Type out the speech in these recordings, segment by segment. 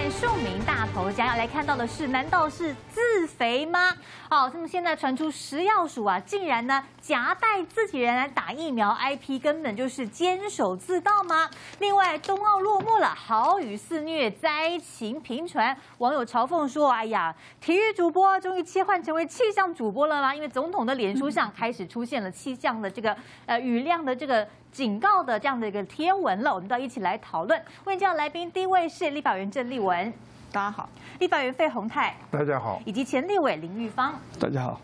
看庶民大头家，要来看到的是，难道是自肥吗？哦，那么现在传出食药署啊，竟然呢夹带自己人来打疫苗，IP 根本就是坚守自盗吗？另外，冬奥落幕了，豪雨肆虐，灾情频传，网友嘲讽说：“哎呀，体育主播终于切换成为气象主播了吗？”因为总统的脸书上开始出现了气象的这个呃雨量的这个。警告的这样的一个贴文了，我们都要一起来讨论。问这样来宾，第一位是立法员郑立文，大家好；立法员费鸿泰，大家好；以及前立委林玉芳，大家好。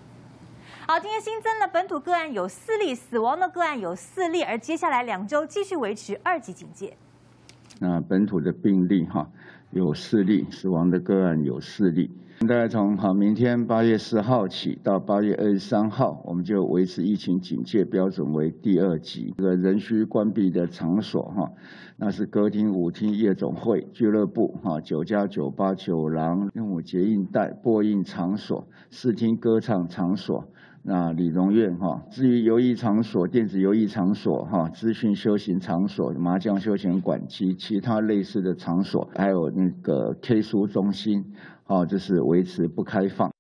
好，今天新增了本土个案有四例，死亡的个案有四例，而接下来两周继续维持二级警戒。那本土的病例哈有四例，死亡的个案有四例。大概从好明天八月四号起到八月二十三号，我们就维持疫情警戒标准为第二级。这个仍需关闭的场所哈，那是歌厅、舞厅、夜总会、俱乐部哈、酒家、酒吧、酒廊、任务结印带、播映场所、视听歌唱场所、那理容院哈。至于游艺场所、电子游艺场所哈、资讯休闲场所、麻将休闲馆及其他类似的场所，还有那个 K 书中心。哦，就是维持不开放。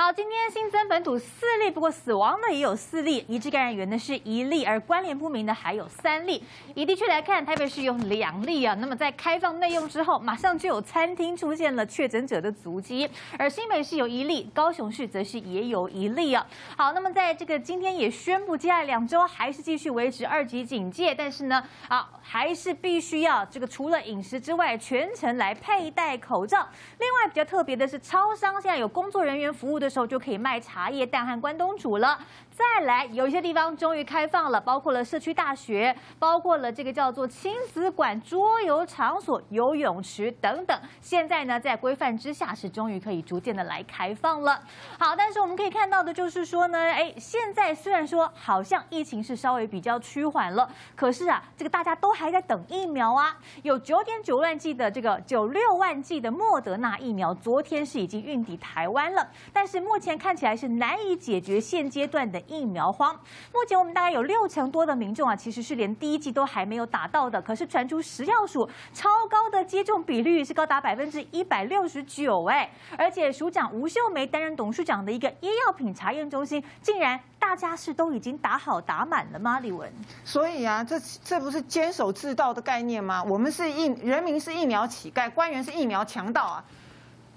好，今天新增本土四例，不过死亡的也有四例，一致感染源呢是一例，而关联不明的还有三例。以地区来看，台北市有两例啊。那么在开放内用之后，马上就有餐厅出现了确诊者的足迹，而新北市有一例，高雄市则是也有一例啊。好，那么在这个今天也宣布，接下来两周还是继续维持二级警戒，但是呢，啊，还是必须要这个除了饮食之外，全程来佩戴口罩。另外比较特别的是，超商现在有工作人员服务的。时候就可以卖茶叶蛋和关东煮了。再来，有一些地方终于开放了，包括了社区大学，包括了这个叫做亲子馆、桌游场所、游泳池等等。现在呢，在规范之下，是终于可以逐渐的来开放了。好，但是我们可以看到的就是说呢，哎，现在虽然说好像疫情是稍微比较趋缓了，可是啊，这个大家都还在等疫苗啊。有九点九万剂的这个九六万剂的莫德纳疫苗，昨天是已经运抵台湾了，但是目前看起来是难以解决现阶段的。疫苗荒，目前我们大概有六成多的民众啊，其实是连第一剂都还没有打到的。可是传出食药署超高的接种比率是高达百分之一百六十九，哎，而且署长吴秀梅担任董事长的一个医药品查验中心，竟然大家是都已经打好打满了吗？李文，所以啊，这这不是坚守自盗的概念吗？我们是疫人民是疫苗乞丐，官员是疫苗强盗啊。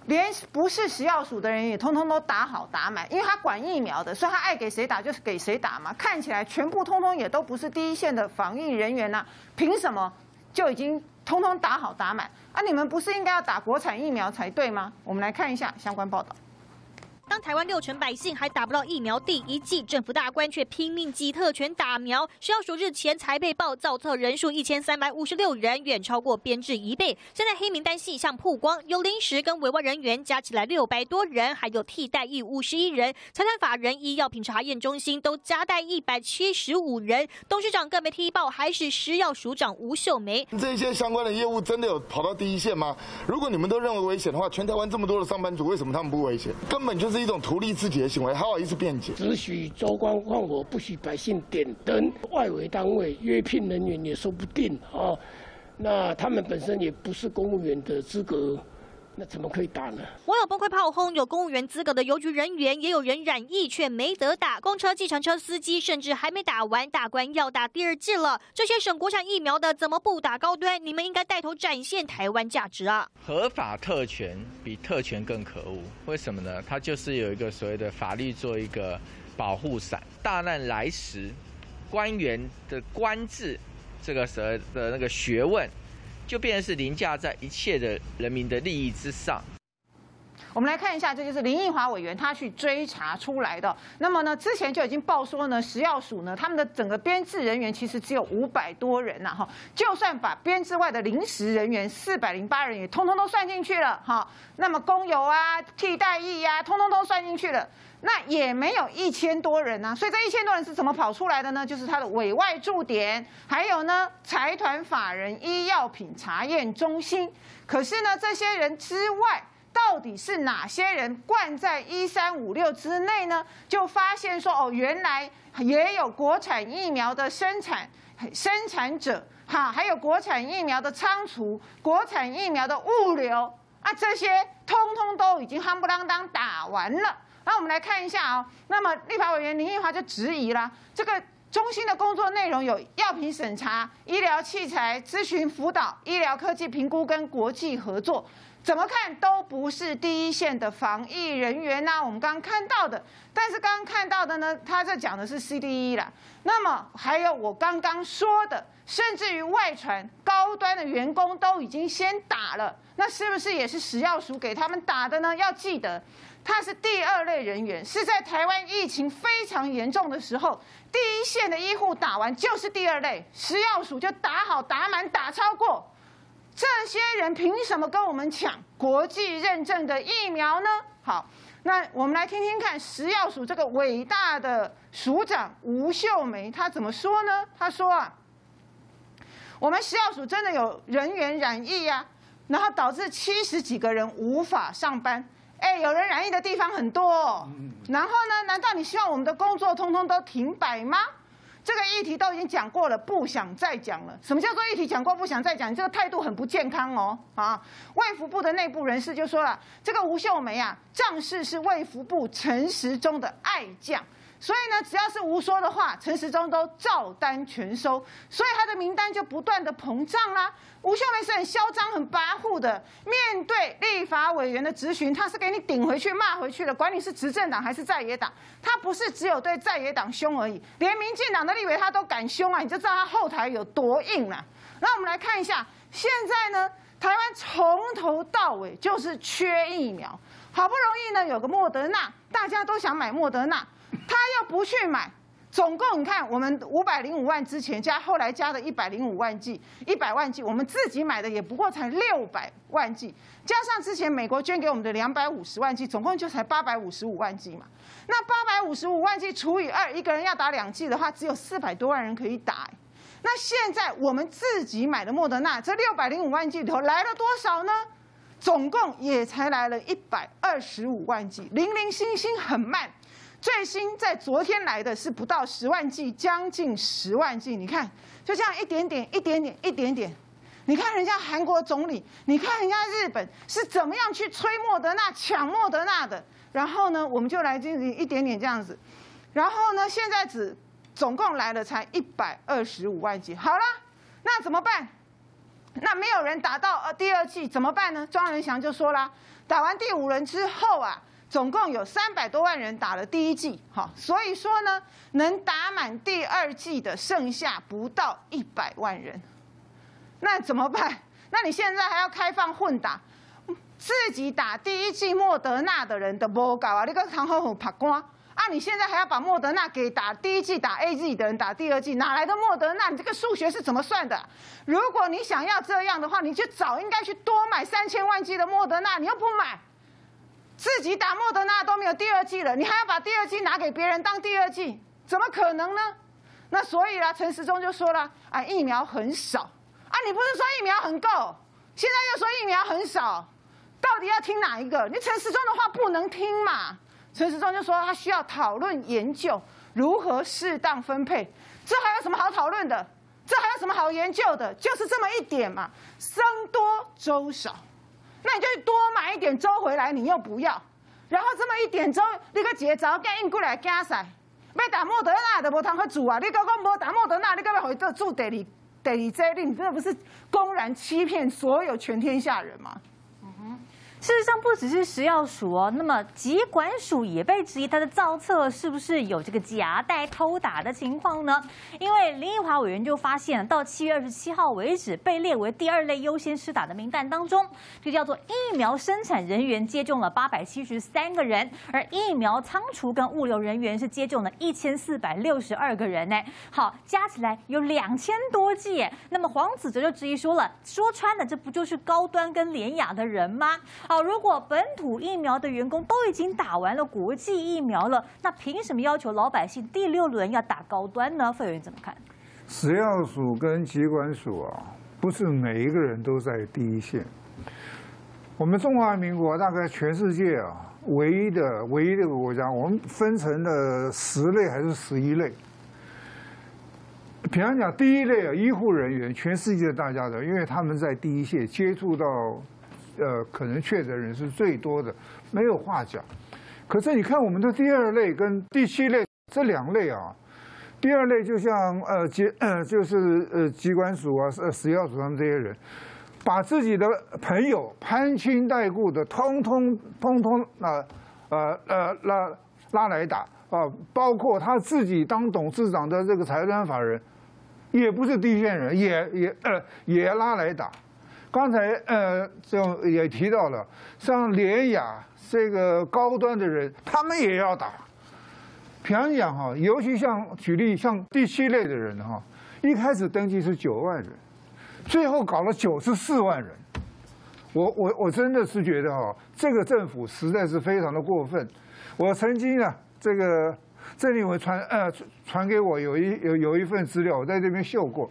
连不是食药署的人也通通都打好打满，因为他管疫苗的，所以他爱给谁打就是给谁打嘛。看起来全部通通也都不是第一线的防疫人员呐，凭什么就已经通通打好打满？啊，你们不是应该要打国产疫苗才对吗？我们来看一下相关报道。当台湾六成百姓还打不到疫苗第一剂，政府大官却拼命挤特权打苗。食药署日前才被曝造册人数一千三百五十六人，远超过编制一倍。现在黑名单细项曝光，有临时跟委外人员加起来六百多人，还有替代役五十一人。财团法人医药品查验中心都加带一百七十五人。董事长更被踢爆，还是食药署长吴秀梅。这些相关的业务真的有跑到第一线吗？如果你们都认为危险的话，全台湾这么多的上班族，为什么他们不危险？根本就是。一种图利自己的行为，还好意思辩解？只许州官放火，不许百姓点灯。外围单位约聘人员也说不定啊。那他们本身也不是公务员的资格。那怎么可以打呢？网友崩溃炮轰，有公务员资格的邮局人员，也有人染疫却没得打。公车、计程车司机甚至还没打完，大官要打第二剂了。这些省国产疫苗的，怎么不打高端？你们应该带头展现台湾价值啊！合法特权比特权更可恶，为什么呢？它就是有一个所谓的法律做一个保护伞，大难来时，官员的官制，这个所谓的那个学问。就变成是凌驾在一切的人民的利益之上。我们来看一下，这就是林奕华委员他去追查出来的。那么呢，之前就已经报说呢，食药署呢，他们的整个编制人员其实只有五百多人呐，哈，就算把编制外的临时人员四百零八人也通通都算进去了，哈，那么工友啊、替代役啊，通通都算进去了。那也没有一千多人呐，所以这一千多人是怎么跑出来的呢？就是他的委外驻点，还有呢财团法人医药品查验中心。可是呢，这些人之外，到底是哪些人灌在一三五六之内呢？就发现说，哦，原来也有国产疫苗的生产生产者。哈，还有国产疫苗的仓储、国产疫苗的物流啊，这些通通都已经夯不啷当打完了。那我们来看一下啊，那么立法委员林奕华就质疑了，这个中心的工作内容有药品审查、医疗器材咨询辅导、医疗科技评估跟国际合作。怎么看都不是第一线的防疫人员呐，我们刚刚看到的，但是刚刚看到的呢，他这讲的是 CDE 啦。那么还有我刚刚说的，甚至于外传高端的员工都已经先打了，那是不是也是食药署给他们打的呢？要记得，他是第二类人员，是在台湾疫情非常严重的时候，第一线的医护打完就是第二类，食药署就打好、打满、打超过。这些人凭什么跟我们抢国际认证的疫苗呢？好，那我们来听听看食药署这个伟大的署长吴秀梅她怎么说呢？她说啊，我们食药署真的有人员染疫呀，然后导致七十几个人无法上班。哎，有人染疫的地方很多，然后呢？难道你希望我们的工作通通都停摆吗？这个议题都已经讲过了，不想再讲了。什么叫做议题讲过不想再讲？这个态度很不健康哦！啊，卫福部的内部人士就说了，这个吴秀梅啊，仗势是卫福部陈时中的爱将。所以呢，只要是吴说的话，陈时中都照单全收，所以他的名单就不断的膨胀啦。吴秀梅是很嚣张、很跋扈的，面对立法委员的质询，他是给你顶回去、骂回去的，管你是执政党还是在野党，他不是只有对在野党凶而已，连民进党的立委他都敢凶啊，你就知道他后台有多硬了。那我们来看一下，现在呢，台湾从头到尾就是缺疫苗，好不容易呢有个莫德纳，大家都想买莫德纳。他又不去买，总共你看，我们五百零五万之前加后来加的一百零五万剂，一百万剂，我们自己买的也不过才六百万剂，加上之前美国捐给我们的两百五十万剂，总共就才八百五十五万剂嘛。那八百五十五万剂除以二，一个人要打两剂的话，只有四百多万人可以打。那现在我们自己买的莫德纳，这六百零五万剂里头来了多少呢？总共也才来了一百二十五万剂，零零星星很慢。最新在昨天来的是不到十万剂，将近十万剂。你看，就这样一点点、一点点、一点点。你看人家韩国总理，你看人家日本是怎么样去催莫德纳、抢莫德纳的。然后呢，我们就来进行一点点这样子。然后呢，现在只总共来了才一百二十五万剂。好了，那怎么办？那没有人打到呃第二剂怎么办呢？庄仁祥就说了，打完第五轮之后啊。总共有三百多万人打了第一剂，哈，所以说呢，能打满第二剂的剩下不到一百万人，那怎么办？那你现在还要开放混打，自己打第一剂莫德纳的人的不搞啊，你个唐后虎拍瓜啊！你现在还要把莫德纳给打第一剂打 A G 的人打第二剂，哪来的莫德纳？你这个数学是怎么算的？如果你想要这样的话，你就早应该去多买三千万剂的莫德纳，你又不买。自己打莫德纳都没有第二季了，你还要把第二季拿给别人当第二季，怎么可能呢？那所以啦，陈时中就说了，啊，疫苗很少啊，你不是说疫苗很够，现在又说疫苗很少，到底要听哪一个？你陈时中的话不能听嘛？陈时中就说他需要讨论研究如何适当分配，这还有什么好讨论的？这还有什么好研究的？就是这么一点嘛，僧多粥少。那你就多买一点粥回来，你又不要，然后这么一点粥，你个节早赶印过来加塞，要打莫德纳的无通去煮啊！你刚刚无打莫德纳，你干嘛回这住第二第二这？你这不是公然欺骗所有全天下人吗？事实上，不只是食药署哦，那么疾管署也被质疑它的造册是不是有这个夹带偷打的情况呢？因为林奕华委员就发现，到七月二十七号为止，被列为第二类优先施打的名单当中，就叫做疫苗生产人员接种了八百七十三个人，而疫苗仓储跟物流人员是接种了一千四百六十二个人呢。好，加起来有两千多剂。那么黄子哲就质疑说了，说穿了，这不就是高端跟廉雅的人吗？好，如果本土疫苗的员工都已经打完了国际疫苗了，那凭什么要求老百姓第六轮要打高端呢？费员怎么看？食药署跟疾管署啊，不是每一个人都在第一线。我们中华民国大概全世界啊，唯一的唯一的国家，我们分成了十类还是十一类？比方讲，第一类啊，医护人员，全世界大家的，因为他们在第一线接触到，呃，可能确诊人是最多的，没有话讲。可是你看我们的第二类跟第七类这两类啊，第二类就像呃机呃就是呃机关署啊、呃食药署他们这些人，把自己的朋友攀亲带故的，通通通通啊呃呃拉拉来打啊，包括他自己当董事长的这个财团法人。也不是地线人，也也呃也拉来打。刚才呃就也提到了，像联雅这个高端的人，他们也要打。平常讲哈，尤其像举例像第七类的人哈，一开始登记是九万人，最后搞了九十四万人。我我我真的是觉得哈，这个政府实在是非常的过分。我曾经啊这个。郑立文传呃传给我有一有有一份资料，我在这边秀过，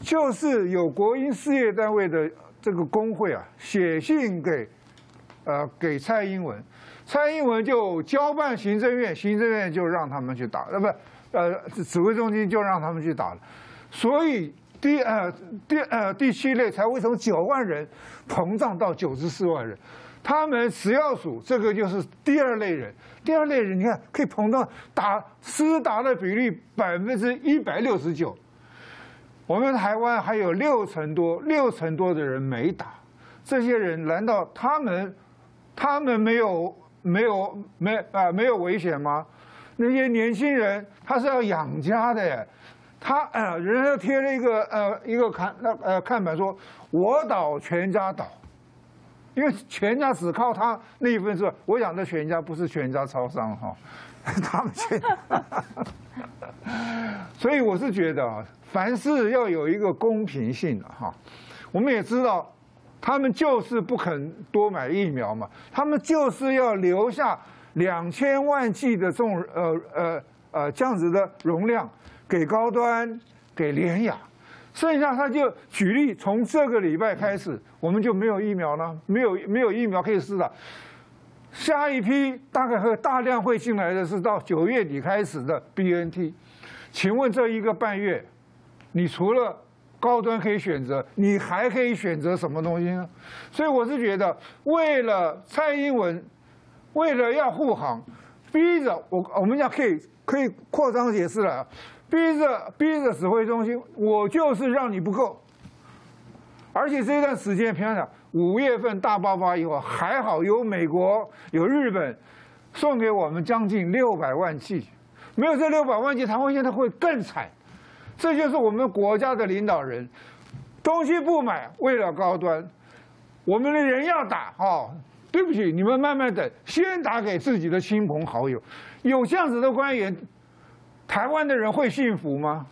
就是有国营事业单位的这个工会啊，写信给呃给蔡英文，蔡英文就交办行政院，行政院就让他们去打，呃不呃指挥中心就让他们去打了，所以第呃第呃第七类才会从九万人膨胀到九十四万人。他们只要数这个就是第二类人，第二类人你看可以膨胀打施打的比例百分之一百六十九，我们台湾还有六成多六成多的人没打，这些人难道他们他们没有没有没啊没有危险吗？那些年轻人他是要养家的耶，他呃人家贴了一个呃一个看那呃看板说，我倒全家倒。因为全家只靠他那一份是，我养的全家不是全家超商哈，他们全，所以我是觉得啊，凡事要有一个公平性的哈。我们也知道，他们就是不肯多买疫苗嘛，他们就是要留下两千万剂的这种呃呃呃这样子的容量给高端给联雅。剩下他就举例，从这个礼拜开始，我们就没有疫苗了，没有没有疫苗可以试了。下一批大概会大量会进来的是到九月底开始的 BNT。请问这一个半月，你除了高端可以选择，你还可以选择什么东西呢？所以我是觉得，为了蔡英文，为了要护航，逼着我，我们要可以可以扩张解释了。逼着逼着指挥中心，我就是让你不够。而且这段时间，平常讲五月份大爆发以后，还好有美国有日本送给我们将近六百万剂，没有这六百万剂，台湾现在会更惨。这就是我们国家的领导人，东西不买，为了高端，我们的人要打哦，对不起，你们慢慢等，先打给自己的亲朋好友，有这样子的官员。台湾的人会幸福吗？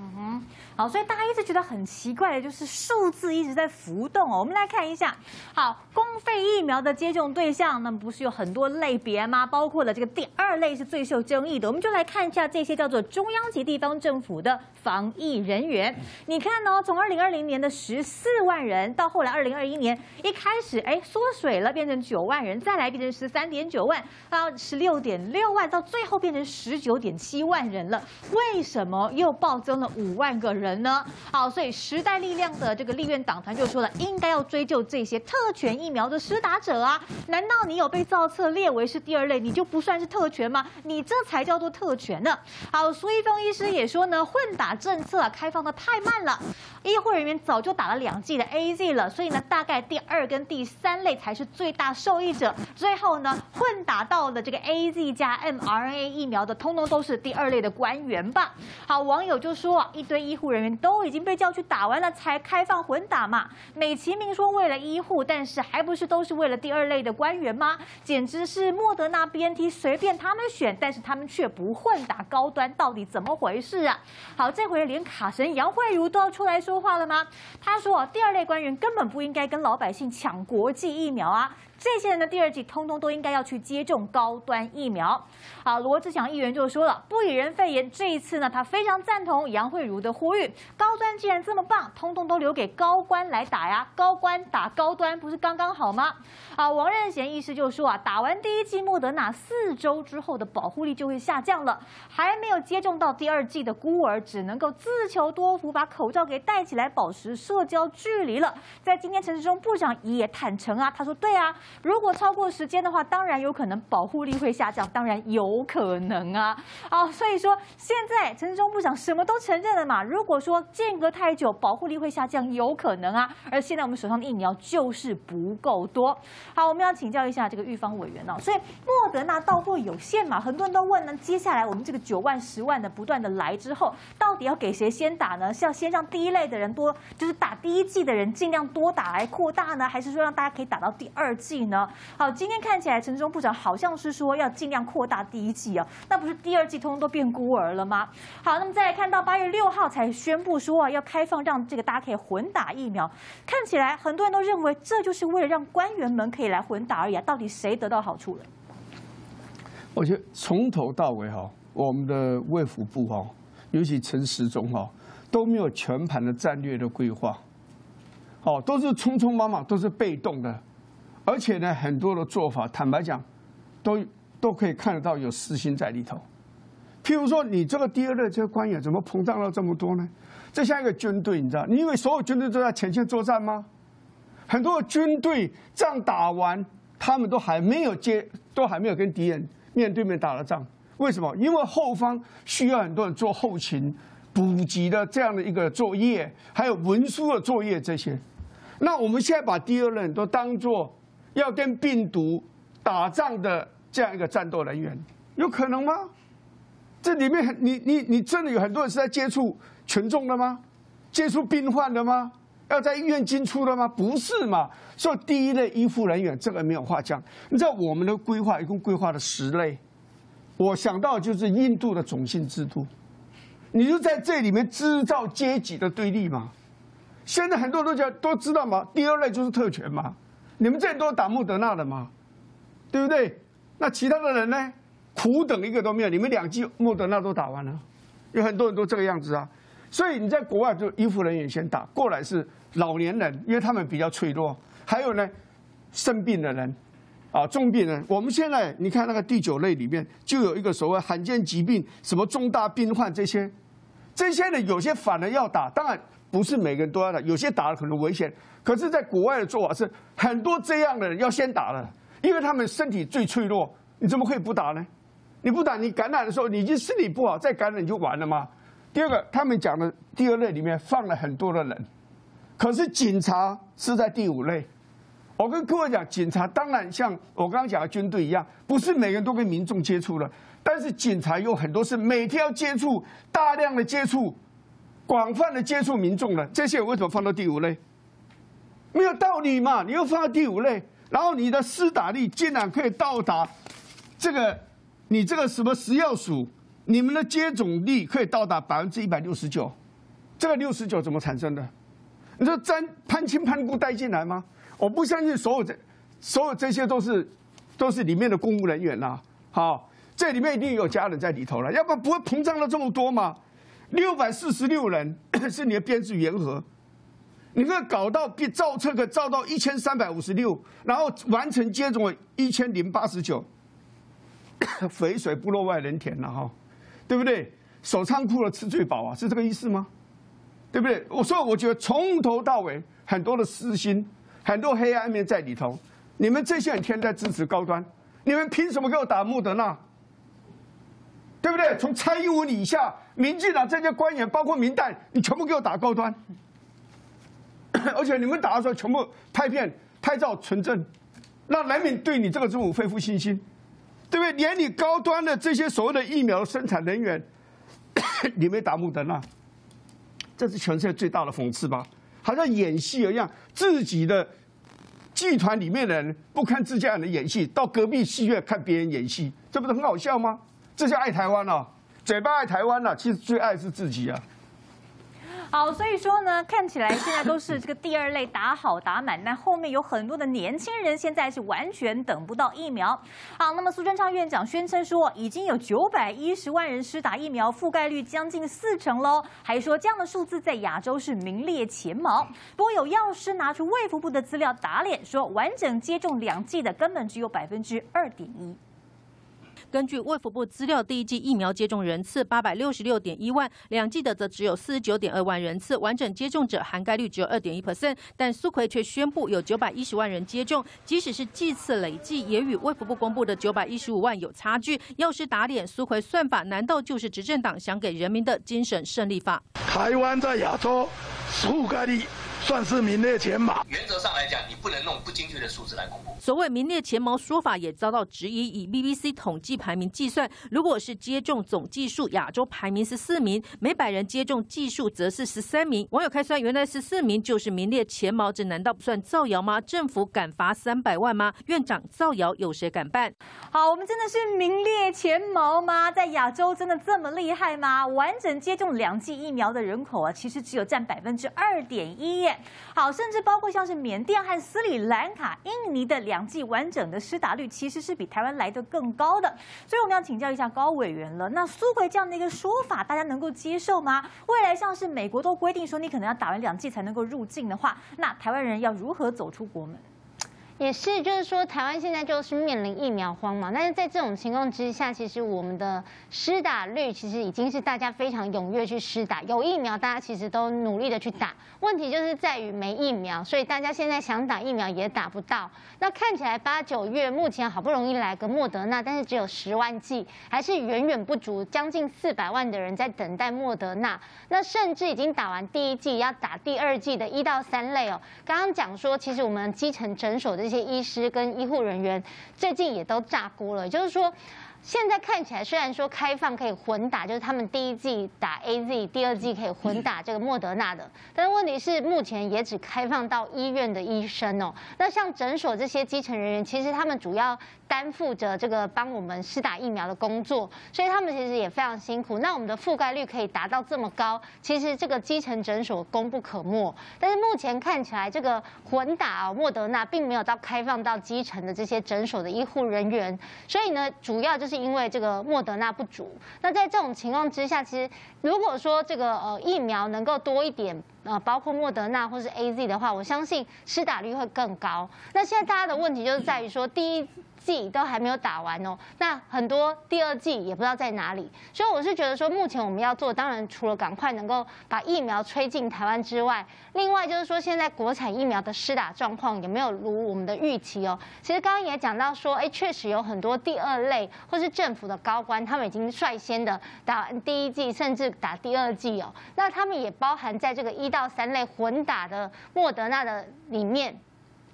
嗯哼。好，所以大家一直觉得很奇怪的就是数字一直在浮动哦。我们来看一下，好，公费疫苗的接种对象，那么不是有很多类别吗？包括了这个第二类是最受争议的，我们就来看一下这些叫做中央级地方政府的防疫人员。你看哦，从二零二零年的十四万人，到后来二零二一年一开始哎缩水了，变成九万人，再来变成十三点九万，到十六点六万，到最后变成十九点七万人了。为什么又暴增了五万个？人呢？好，所以时代力量的这个立院党团就说了，应该要追究这些特权疫苗的施打者啊！难道你有被造册列为是第二类，你就不算是特权吗？你这才叫做特权呢！好，苏一峰医师也说呢，混打政策啊开放的太慢了，医护人员早就打了两剂的 A Z 了，所以呢，大概第二跟第三类才是最大受益者。最后呢，混打到的这个 A Z 加 m R N A 疫苗的，通通都是第二类的官员吧？好，网友就说啊一堆医护。人员都已经被叫去打完了，才开放混打嘛？美其名说为了医护，但是还不是都是为了第二类的官员吗？简直是莫德纳、BNT 随便他们选，但是他们却不混打高端，到底怎么回事啊？好，这回连卡神杨慧茹都要出来说话了吗？他说，第二类官员根本不应该跟老百姓抢国际疫苗啊。这些人的第二季通通都应该要去接种高端疫苗。好，罗志祥议员就说了，不以人肺炎这一次呢，他非常赞同杨慧茹的呼吁，高端既然这么棒，通通都留给高官来打呀，高官打高端不是刚刚好吗？啊，王任贤医师就说啊，打完第一剂莫德纳四周之后的保护力就会下降了，还没有接种到第二剂的孤儿只能够自求多福，把口罩给戴起来，保持社交距离了。在今天陈时中部长也坦诚啊，他说对啊，如果超过时间的话，当然有可能保护力会下降，当然有可能啊。啊，所以说现在陈时中部长什么都承认了嘛。如果说间隔太久，保护力会下降，有可能啊。而现在我们手上的疫苗就是不够多。好，我们要请教一下这个预防委员哦。所以莫德纳到货有限嘛，很多人都问呢，接下来我们这个九万、十万的不断的来之后，到底要给谁先打呢？是要先让第一类的人多，就是打第一剂的人尽量多打来扩大呢，还是说让大家可以打到第二剂呢？好，今天看起来陈忠部长好像是说要尽量扩大第一季啊，那不是第二季通通都变孤儿了吗？好，那么再来看到八月六号才宣布说啊，要开放让这个大家可以混打疫苗，看起来很多人都认为这就是为了让官员们可以来混打而已啊，到底谁得到好处了？我觉得从头到尾哈，我们的卫福部哈，尤其陈时中哈，都没有全盘的战略的规划，哦，都是匆匆忙忙，都是被动的，而且呢，很多的做法，坦白讲，都都可以看得到有私心在里头。譬如说，你这个第二任这个官员怎么膨胀了这么多呢？这像一个军队，你知道？你以为所有军队都在前线作战吗？很多的军队仗打完，他们都还没有接，都还没有跟敌人面对面打了仗。为什么？因为后方需要很多人做后勤补给的这样的一个作业，还有文书的作业这些。那我们现在把第二任都当做要跟病毒打仗的这样一个战斗人员，有可能吗？这里面很你你你真的有很多人是在接触群众的吗？接触病患的吗？要在医院进出的吗？不是嘛？所以第一类医护人员这个没有话讲。你知道我们的规划一共规划了十类，我想到就是印度的种姓制度，你就在这里面制造阶级的对立嘛。现在很多人都讲都知道嘛，第二类就是特权嘛。你们这都打莫德纳的嘛，对不对？那其他的人呢？苦等一个都没有，你们两剂莫德纳都打完了，有很多人都这个样子啊。所以你在国外就医护人员先打过来是老年人，因为他们比较脆弱。还有呢，生病的人，啊，重病人。我们现在你看那个第九类里面就有一个所谓罕见疾病，什么重大病患这些，这些呢有些反而要打，当然不是每个人都要打，有些打了可能危险。可是，在国外的做法是很多这样的人要先打了，因为他们身体最脆弱，你怎么可以不打呢？你不打，你感染的时候，你已经身体不好，再感染就完了吗？第二个，他们讲的第二类里面放了很多的人，可是警察是在第五类。我跟各位讲，警察当然像我刚刚讲的军队一样，不是每个人都跟民众接触的，但是警察有很多是每天要接触大量的接触、广泛的接触民众了，这些为什么放到第五类？没有道理嘛！你又放到第五类，然后你的施打力竟然可以到达这个。你这个什么食药署，你们的接种率可以到达百分之一百六十九，这个六十九怎么产生的？你说沾攀亲攀故带进来吗？我不相信所有这所有这些都是都是里面的公务人员呐。好，这里面一定有家人在里头了，要不然不会膨胀了这么多嘛。六百四十六人 是你的编制员和，你可以搞到比造册可造到一千三百五十六，然后完成接种一千零八十九。肥水不落外人田了哈，对不对？守仓库的吃最饱啊，是这个意思吗？对不对？我说，我觉得从头到尾很多的私心，很多黑暗面在里头。你们这些人天在支持高端，你们凭什么给我打莫德纳？对不对？从蔡英文以下，民进党这些官员，包括民代，你全部给我打高端，而且你们打的时候全部拍片、拍照存证，让人民对你这个政府恢复信心。对不对？连你高端的这些所谓的疫苗生产人员，你没打木德纳，这是全世界最大的讽刺吧？好像演戏一样，自己的剧团里面的人不看自家人的演戏，到隔壁戏院看别人演戏，这不是很好笑吗？这叫爱台湾啊，嘴巴爱台湾啊，其实最爱是自己啊。好，所以说呢，看起来现在都是这个第二类打好打满，但后面有很多的年轻人现在是完全等不到疫苗。好，那么苏贞昌院长宣称说，已经有九百一十万人施打疫苗，覆盖率将近四成喽，还说这样的数字在亚洲是名列前茅。不过有药师拿出卫福部的资料打脸，说完整接种两剂的根本只有百分之二点一。根据卫福部资料，第一剂疫苗接种人次八百六十六点一万，两剂的则只有四十九点二万人次，完整接种者涵盖率只有二点一 percent。但苏奎却宣布有九百一十万人接种，即使是剂次累计，也与卫福部公布的九百一十五万有差距。要是打脸苏奎算法，难道就是执政党想给人民的精神胜利法？台湾在亚洲覆盖率。算是名列前茅。原则上来讲，你不能弄不精确的数字来公布。所谓名列前茅说法也遭到质疑。以 BBC 统计排名计算，如果是接种总计数，亚洲排名十四名，每百人接种计数则是十三名。网友开算，原来十四名就是名列前茅，这难道不算造谣吗？政府敢罚三百万吗？院长造谣，有谁敢办？好，我们真的是名列前茅吗？在亚洲真的这么厉害吗？完整接种两剂疫苗的人口啊，其实只有占百分之二点一耶。好，甚至包括像是缅甸和斯里兰卡、印尼的两剂完整的施打率，其实是比台湾来的更高的。所以我们要请教一下高委员了。那苏奎这样的一个说法，大家能够接受吗？未来像是美国都规定说你可能要打完两剂才能够入境的话，那台湾人要如何走出国门？也是，就是说，台湾现在就是面临疫苗荒嘛。但是在这种情况之下，其实我们的施打率其实已经是大家非常踊跃去施打，有疫苗大家其实都努力的去打。问题就是在于没疫苗，所以大家现在想打疫苗也打不到。那看起来八九月目前好不容易来个莫德纳，但是只有十万剂，还是远远不足，将近四百万的人在等待莫德纳。那甚至已经打完第一剂，要打第二剂的一到三类哦。刚刚讲说，其实我们基层诊所的。这些医师跟医护人员最近也都炸锅了，就是说。现在看起来，虽然说开放可以混打，就是他们第一季打 A Z，第二季可以混打这个莫德纳的，但是问题是目前也只开放到医院的医生哦。那像诊所这些基层人员，其实他们主要担负着这个帮我们施打疫苗的工作，所以他们其实也非常辛苦。那我们的覆盖率可以达到这么高，其实这个基层诊所功不可没。但是目前看起来，这个混打莫德纳并没有到开放到基层的这些诊所的医护人员，所以呢，主要就是。是因为这个莫德纳不足，那在这种情况之下，其实如果说这个呃疫苗能够多一点，呃，包括莫德纳或是 A Z 的话，我相信施打率会更高。那现在大家的问题就是在于说，第一。剂都还没有打完哦，那很多第二剂也不知道在哪里，所以我是觉得说，目前我们要做，当然除了赶快能够把疫苗吹进台湾之外，另外就是说，现在国产疫苗的施打状况有没有如我们的预期哦？其实刚刚也讲到说，哎，确实有很多第二类或是政府的高官，他们已经率先的打完第一剂，甚至打第二剂哦，那他们也包含在这个一到三类混打的莫德纳的里面。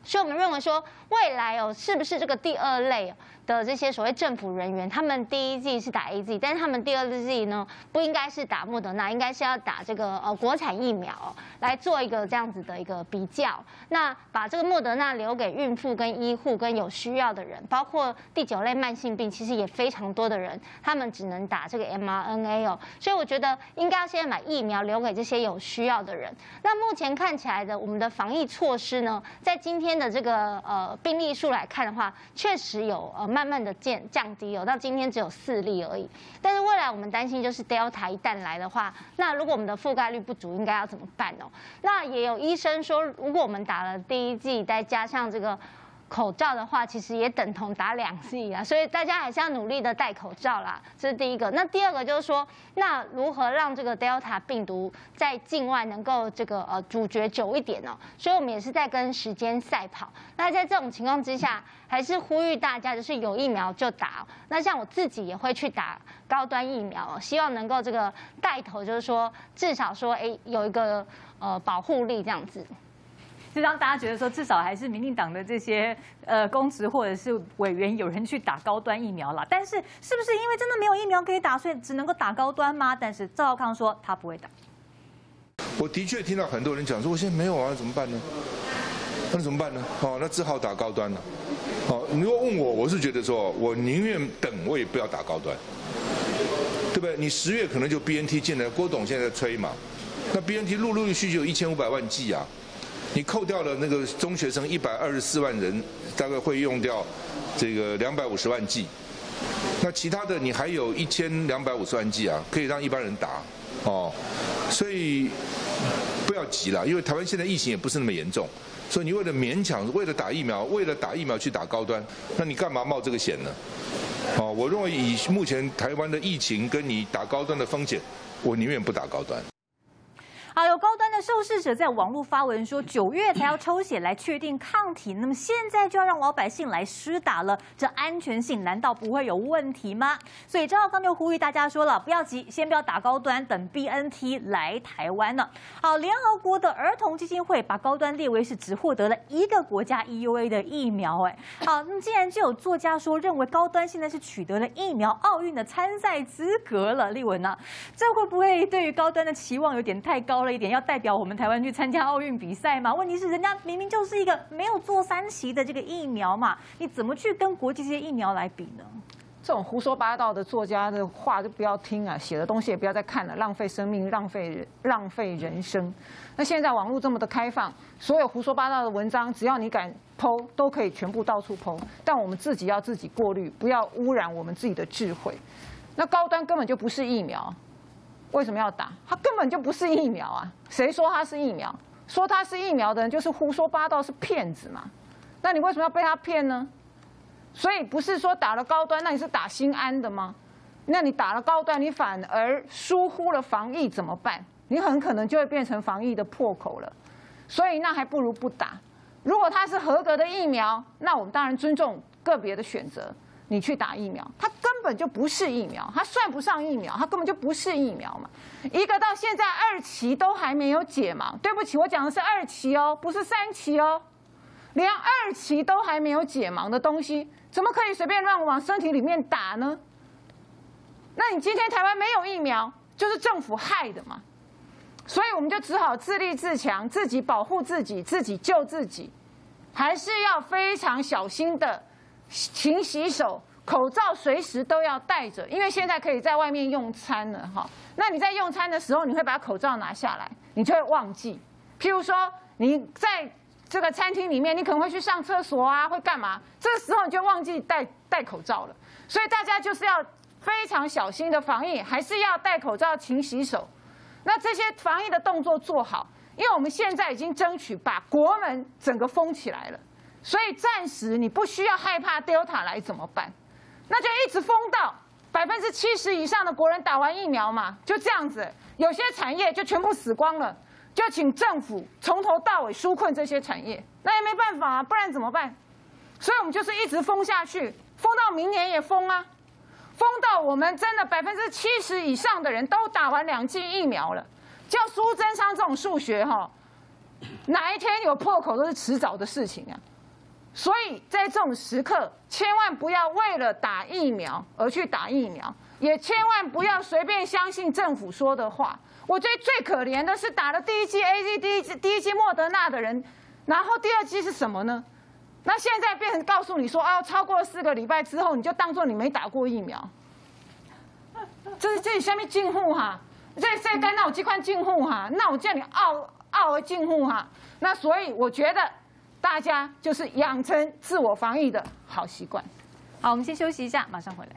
所以我们认为说，未来哦，是不是这个第二类？的这些所谓政府人员，他们第一季是打 A Z，但是他们第二季呢，不应该是打莫德纳，应该是要打这个呃国产疫苗来做一个这样子的一个比较。那把这个莫德纳留给孕妇、跟医护、跟有需要的人，包括第九类慢性病，其实也非常多的人，他们只能打这个 m R N A 哦。所以我觉得应该要先把疫苗留给这些有需要的人。那目前看起来的我们的防疫措施呢，在今天的这个呃病例数来看的话，确实有呃慢。慢慢的降降低哦，到今天只有四例而已。但是未来我们担心就是 Delta 一旦来的话，那如果我们的覆盖率不足，应该要怎么办哦？那也有医生说，如果我们打了第一剂，再加上这个。口罩的话，其实也等同打两剂啊，所以大家还是要努力的戴口罩啦。这是第一个。那第二个就是说，那如何让这个 Delta 病毒在境外能够这个呃主角久一点呢？所以我们也是在跟时间赛跑。那在这种情况之下，还是呼吁大家就是有疫苗就打。那像我自己也会去打高端疫苗，希望能够这个带头，就是说至少说哎有一个呃保护力这样子。就让大家觉得说，至少还是民进党的这些呃公职或者是委员有人去打高端疫苗了。但是，是不是因为真的没有疫苗可以打，所以只能够打高端吗？但是赵康说他不会打。我的确听到很多人讲说，我现在没有啊，怎么办呢？那怎么办呢？哦，那只好打高端了。哦，你如果问我，我是觉得说，我宁愿等，我也不要打高端，对不对？你十月可能就 BNT 进来，郭董现在在催嘛。那 BNT 陆陆续续有一千五百万剂啊，你扣掉了那个中学生一百二十四万人，大概会用掉这个两百五十万剂。那其他的你还有一千两百五十万剂啊，可以让一般人打哦。所以不要急了，因为台湾现在疫情也不是那么严重，所以你为了勉强，为了打疫苗，为了打疫苗去打高端，那你干嘛冒这个险呢？哦，我认为以目前台湾的疫情跟你打高端的风险，我宁愿不打高端。有高端的受试者在网络发文说，九月才要抽血来确定抗体，那么现在就要让老百姓来施打了，这安全性难道不会有问题吗？所以张浩刚就呼吁大家说了，不要急，先不要打高端，等 BNT 来台湾呢。好，联合国的儿童基金会把高端列为是只获得了一个国家 EUA 的疫苗，哎，好，那么既然就有作家说认为高端现在是取得了疫苗奥运的参赛资格了，丽文呢，这会不会对于高端的期望有点太高？了一点，要代表我们台湾去参加奥运比赛嘛？问题是人家明明就是一个没有做三期的这个疫苗嘛，你怎么去跟国际这些疫苗来比呢？这种胡说八道的作家的话就不要听啊，写的东西也不要再看了，浪费生命，浪费人，浪费人生。那现在网络这么的开放，所有胡说八道的文章，只要你敢剖，都可以全部到处剖。但我们自己要自己过滤，不要污染我们自己的智慧。那高端根本就不是疫苗。为什么要打？它根本就不是疫苗啊！谁说它是疫苗？说它是疫苗的人就是胡说八道，是骗子嘛？那你为什么要被他骗呢？所以不是说打了高端，那你是打心安的吗？那你打了高端，你反而疏忽了防疫怎么办？你很可能就会变成防疫的破口了。所以那还不如不打。如果它是合格的疫苗，那我们当然尊重个别的选择。你去打疫苗，它根本就不是疫苗，它算不上疫苗，它根本就不是疫苗嘛。一个到现在二期都还没有解盲，对不起，我讲的是二期哦，不是三期哦。连二期都还没有解盲的东西，怎么可以随便乱往身体里面打呢？那你今天台湾没有疫苗，就是政府害的嘛。所以我们就只好自立自强，自己保护自己，自己救自己，还是要非常小心的。勤洗手，口罩随时都要戴着，因为现在可以在外面用餐了哈。那你在用餐的时候，你会把口罩拿下来，你就会忘记。譬如说，你在这个餐厅里面，你可能会去上厕所啊，会干嘛？这个时候你就忘记戴戴口罩了。所以大家就是要非常小心的防疫，还是要戴口罩、勤洗手。那这些防疫的动作做好，因为我们现在已经争取把国门整个封起来了。所以暂时你不需要害怕 Delta 来怎么办？那就一直封到百分之七十以上的国人打完疫苗嘛，就这样子。有些产业就全部死光了，就请政府从头到尾纾困这些产业，那也没办法啊，不然怎么办？所以我们就是一直封下去，封到明年也封啊，封到我们真的百分之七十以上的人都打完两剂疫苗了。叫苏贞昌这种数学哈，哪一天有破口都是迟早的事情啊。所以在这种时刻，千万不要为了打疫苗而去打疫苗，也千万不要随便相信政府说的话。我觉得最可怜的是打了第一剂 A Z、第一剂第一剂莫德纳的人，然后第二剂是什么呢？那现在变成告诉你说，哦，超过四个礼拜之后，你就当做你没打过疫苗。这是这下面进户哈，这这该那我机关进户哈，那我叫你傲傲而进户哈。那所以我觉得。大家就是养成自我防疫的好习惯。好，我们先休息一下，马上回来。